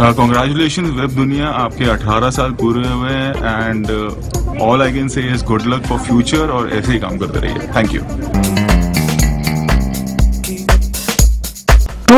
Congratulation web दुनिया आपके 18 साल पूरे हुए हैं and all I can say is good luck for future और ऐसे ही काम करते रहिए. थैंक यू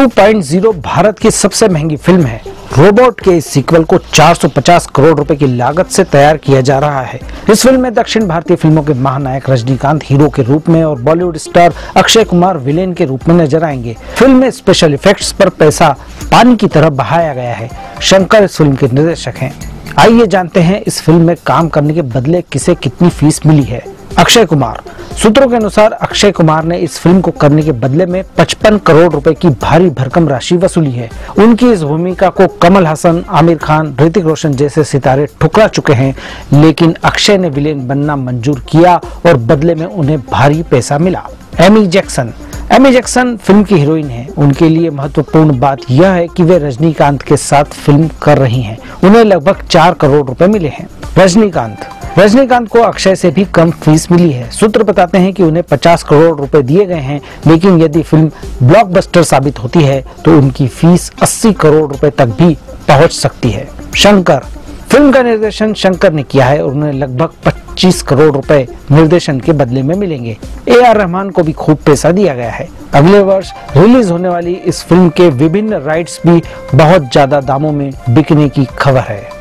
2.0 भारत की सबसे महँगी फ़िल्म है। रोबोट के इस सीक्वल को 450 करोड़ रुपए की लागत से तैयार किया जा रहा है। इस फ़िल्म में दक्षिण भारतीय फ़िल्मों के महानायक रजनीकांत हीरो के रूप में और Bollywood star Akshay Kumar villain के रूप में नज़र आएँगे। फ़िल्म में स्पेशल इफेक्ट्स पर पैसा पानी की तरह बहाया गया है। शंकर इस फ़िल्म के निर्देशक है। आइए जानते हैं इस फ़िल्म में काम करने के बदले किसे कितनी फ़ीस मिली है। अक्षय कुमार। सूत्रों के अनुसार अक्षय कुमार ने इस फ़िल्म को करने के बदले में 55 करोड़ रुपए की भारी भरकम राशि वसूली है। उनकी इस भूमिका को कमल हसन, आमिर खान, ऋतिक रोशन जैसे सितारे ठुकरा चुके हैं, लेकिन अक्षय ने विलेन बनना मंजूर किया और बदले में उन्हें भारी पैसा मिला। Amy Jackson Amy Jackson film की हीरोइन है। उनके लिए महत्वपूर्ण बात यह है कि वे रजनीकांत के साथ फ़िल्म कर रही हैं। उन्हें लगभग चार करोड़ रुपए मिले हैं। रजनीकांत। रजनीकांत को अक्षय से भी कम फ़ीस मिली है। सूत्र बताते हैं कि उन्हें 50 करोड़ रुपए दिए गए हैं, लेकिन यदि फ़िल्म ब्लॉकबस्टर साबित होती है तो उनकी फ़ीस 80 करोड़ रुपए तक भी पहुँच सकती है। शंकर, फ़िल्म का निर्देशन शंकर ने किया है, और उन्हें लगभग 25 करोड़ रुपए निर्देशन के बदले में मिलेंगे। ए आर रहमान को भी खूब पैसा दिया गया है। अगले वर्ष रिलीज़ होने वाली इस फ़िल्म के विभिन्न राइट्स भी बहुत ज़्यादा दामों में बिकने की खबर है।